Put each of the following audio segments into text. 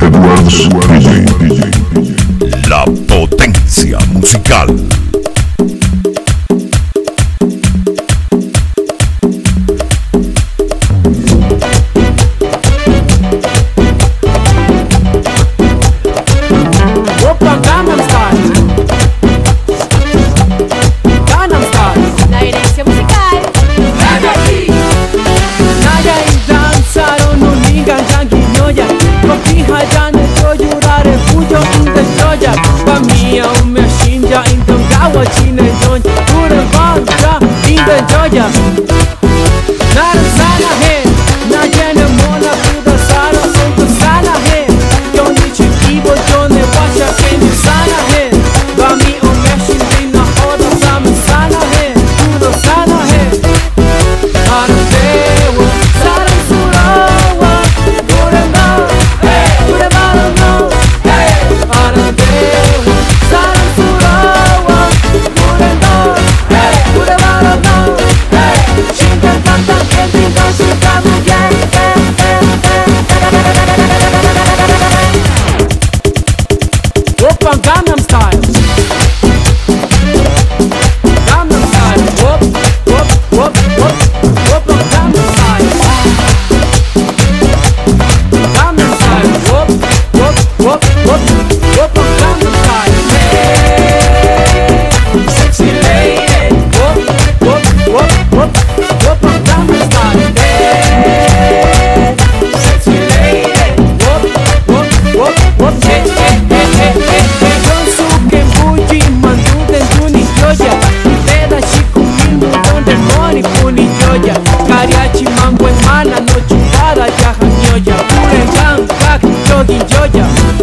Eduardo La potencia musical. cochina y Puro vodka, Yeah.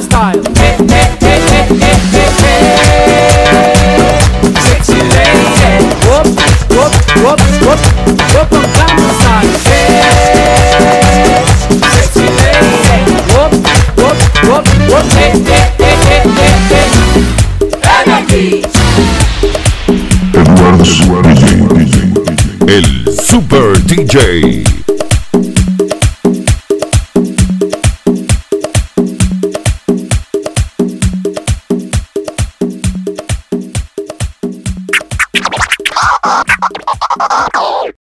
style. Hey, hey, hey, hey, hey, hey. Sexy lady. Whoop, whoop, whoop, whoop, whoop, style. Hey, sexy lady. Whoop, whoop, whoop, whoop, hey, hey, hey, hey, hey. Energy. Eduardo Suárez, el Super DJ.